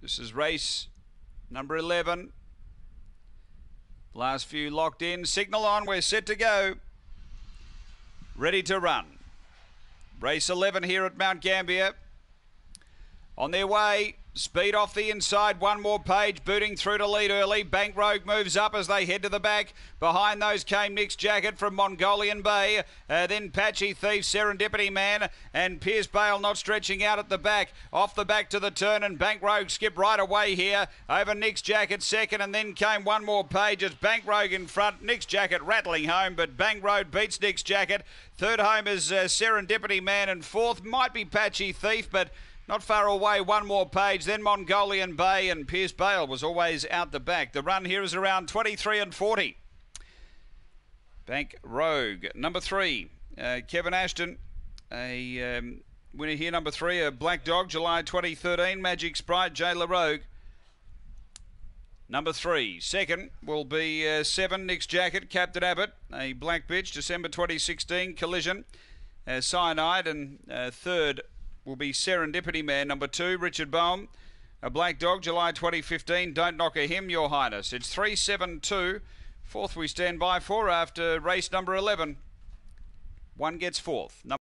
This is race number 11. Last few locked in. Signal on. We're set to go. Ready to run. Race 11 here at Mount Gambier. On their way, speed off the inside. One more page, booting through to lead early. Bank Rogue moves up as they head to the back. Behind those came Nick's Jacket from Mongolian Bay. Uh, then Patchy Thief, Serendipity Man, and Pierce Bale not stretching out at the back. Off the back to the turn, and Bank Rogue skip right away here over Nick's Jacket second, and then came one more page. It's Bank Rogue in front. Nick's Jacket rattling home, but Bank Rogue beats Nick's Jacket. Third home is uh, Serendipity Man, and fourth might be Patchy Thief, but not far away, one more page, then Mongolian Bay and Pierce Bale was always out the back. The run here is around 23 and 40. Bank Rogue, number three, uh, Kevin Ashton, a um, winner here, number three, a Black Dog, July 2013, Magic Sprite, Jay LaRogue. Number three. Second will be uh, seven, Nick's Jacket, Captain Abbott, a Black Bitch, December 2016, Collision, uh, Cyanide, and uh, third will be Serendipity Man. Number two, Richard Bohm. A Black Dog, July 2015. Don't knock a him, Your Highness. It's 372. Fourth we stand by for after race number 11. One gets fourth. Number